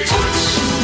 touch.